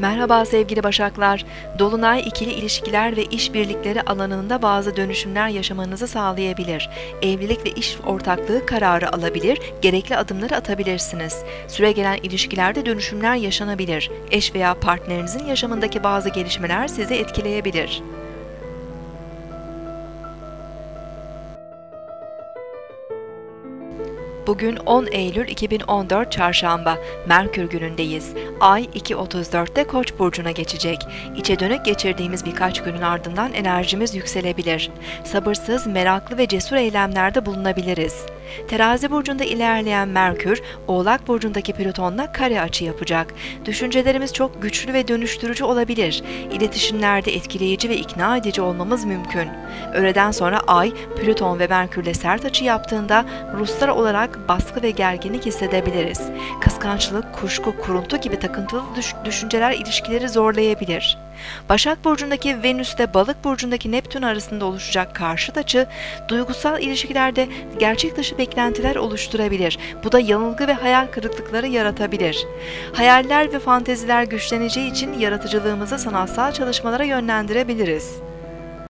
Merhaba sevgili Başaklar. Dolunay ikili ilişkiler ve işbirlikleri alanında bazı dönüşümler yaşamanızı sağlayabilir. Evlilik ve iş ortaklığı kararı alabilir, gerekli adımları atabilirsiniz. Süre gelen ilişkilerde dönüşümler yaşanabilir. Eş veya partnerinizin yaşamındaki bazı gelişmeler sizi etkileyebilir. Bugün 10 Eylül 2014 Çarşamba, Merkür günündeyiz. Ay 2.34'te Koç burcuna geçecek. İçe dönük geçirdiğimiz birkaç günün ardından enerjimiz yükselebilir. Sabırsız, meraklı ve cesur eylemlerde bulunabiliriz. Terazi burcunda ilerleyen Merkür, Oğlak burcundaki Plüton'la kare açı yapacak. Düşüncelerimiz çok güçlü ve dönüştürücü olabilir. İletişimlerde etkileyici ve ikna edici olmamız mümkün. Öğleden sonra Ay, Plüton ve Merkürle sert açı yaptığında ruhsal olarak baskı ve gerginlik hissedebiliriz. Kıskançlık, kuşku, kuruntu gibi takıntılı düş- düşünceler ilişkileri zorlayabilir. Başak Burcu'ndaki Venüs ile Balık Burcu'ndaki Neptün arasında oluşacak karşıt açı, duygusal ilişkilerde gerçek dışı beklentiler oluşturabilir. Bu da yanılgı ve hayal kırıklıkları yaratabilir. Hayaller ve fanteziler güçleneceği için yaratıcılığımızı sanatsal çalışmalara yönlendirebiliriz.